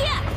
Yeah!